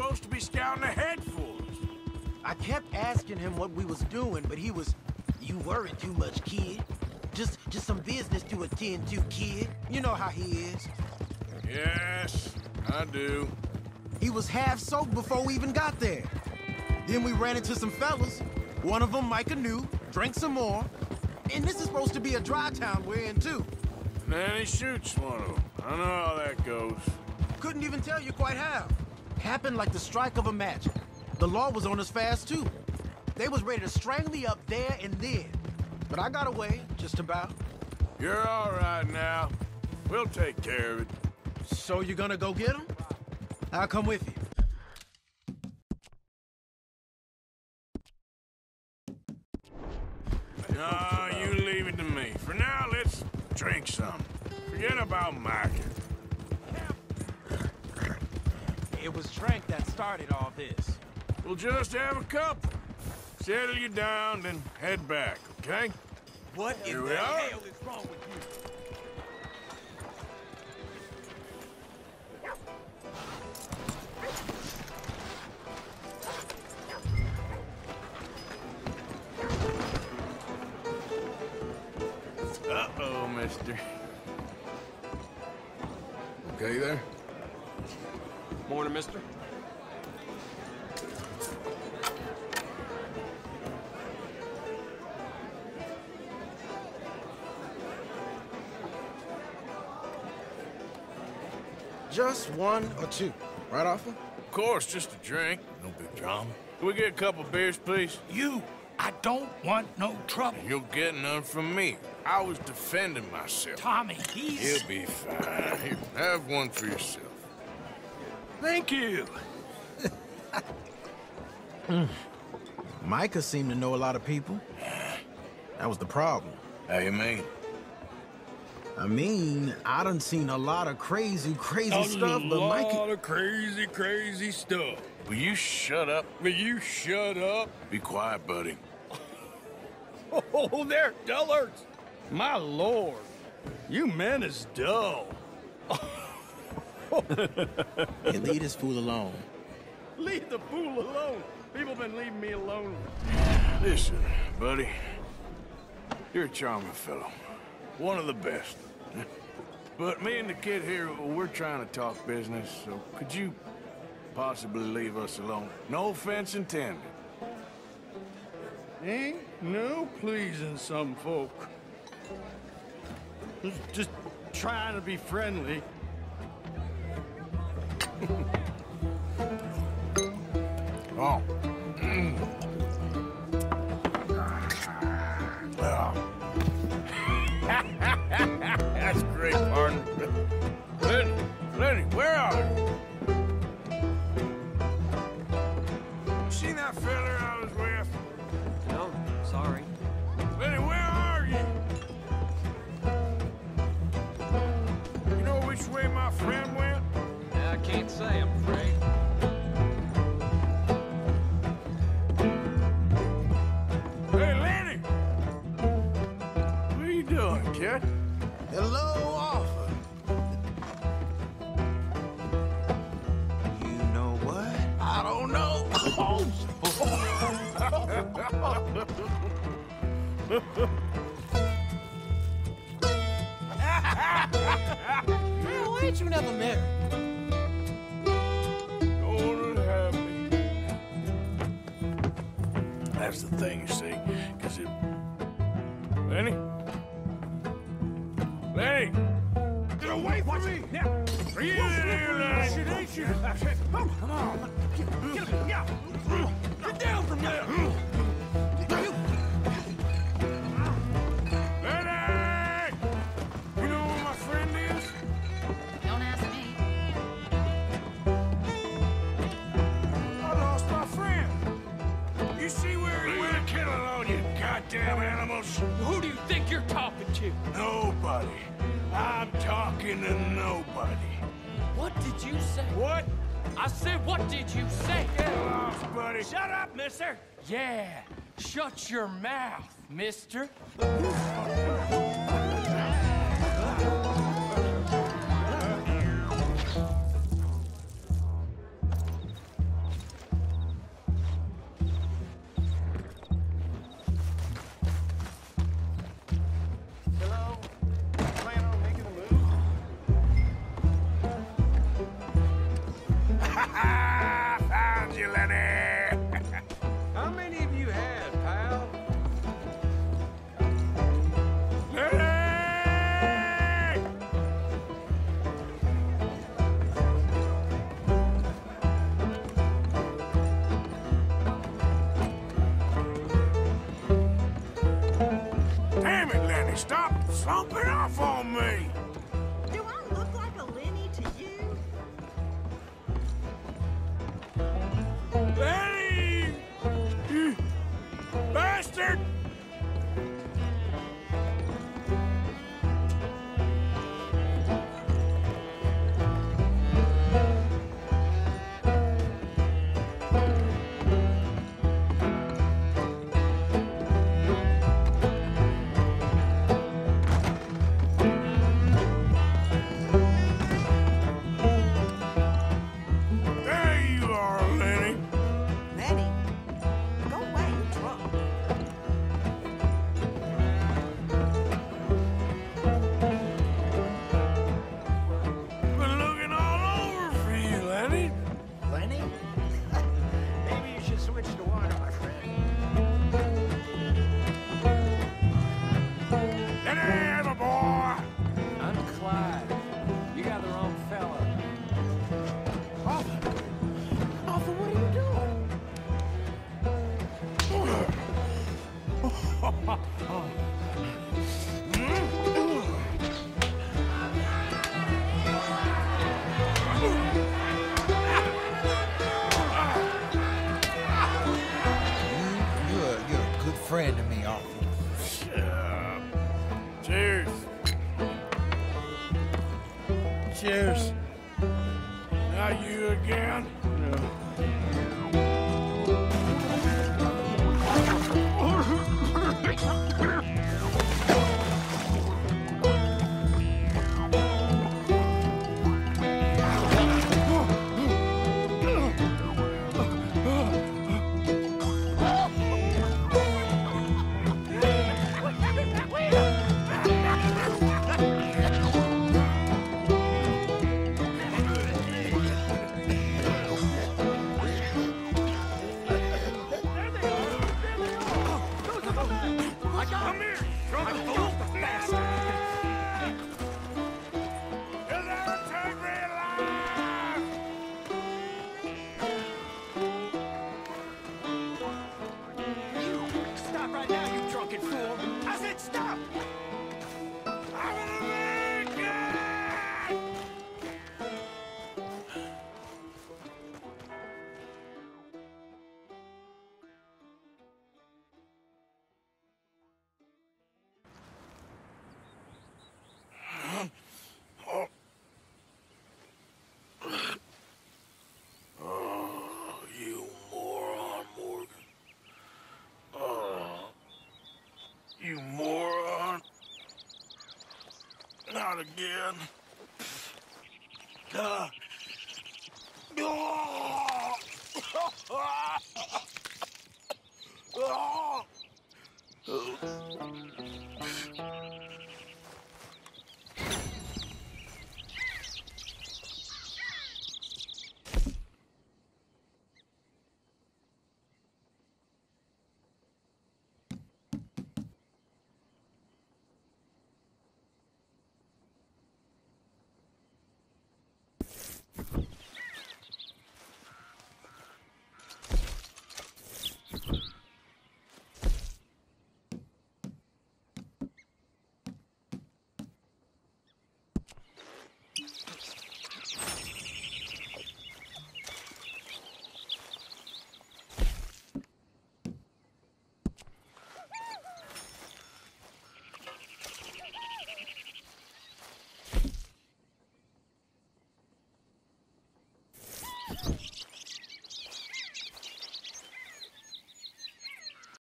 supposed to be scouting ahead for us. I kept asking him what we was doing, but he was, you worry too much, kid. Just, just some business to attend to, kid. You know how he is. Yes, I do. He was half soaked before we even got there. Then we ran into some fellas. One of them Micah knew, drank some more. And this is supposed to be a dry town we're in, too. And then he shoots one of them. I know how that goes. Couldn't even tell you quite how. Happened like the strike of a match. The law was on us fast, too. They was ready to strangle me up there and then. But I got away, just about. You're all right now. We'll take care of it. So you're gonna go get him? I'll come with you. No, you leave it to me. For now, let's drink some. Forget about Micah. It was Trank that started all this. We'll just have a couple. Settle you down, then head back, okay? What Here in the are. hell is wrong with you? Uh-oh, mister. Okay there? Morning, mister. Just one or two, right, Arthur? Of course, just a drink. No big drama. Can we get a couple beers, please? You, I don't want no trouble. You'll get none from me. I was defending myself. Tommy, he's... He'll be fine. Have one for yourself. Thank you. Hmm. Micah seemed to know a lot of people. That was the problem. How you mean? I mean, I done seen a lot of crazy, crazy stuff, but Micah... A lot of crazy, crazy stuff. Will you shut up? Will you shut up? Be quiet, buddy. Oh, they're dullards. My lord, you men is dull. Hey, leave this fool alone. Leave the fool alone. People been leaving me alone. Listen, buddy. You're a charming fellow. One of the best. But me and the kid here, we're trying to talk business, so could you possibly leave us alone? No offense intended. Ain't no pleasing some folk. Just, just trying to be friendly. Man, why ain't you never married? Don't have me. That's the thing, you see, because it... Lenny? Lenny! Get away from me! Now! Are you there, Lenny? Come on! Get, get, get down animals. Who do you think you're talking to? Nobody. I'm talking to nobody. What did you say? What? I said, what did you say? Get lost, buddy. Shut up, mister! Yeah, shut your mouth, mister. many! How many have you had, pal? Lily! Damn it, Lenny, stop slumping off on me! friend to me off. Cheers. Cheers. Not you again. No. You moron. Not again. Uh. Oh.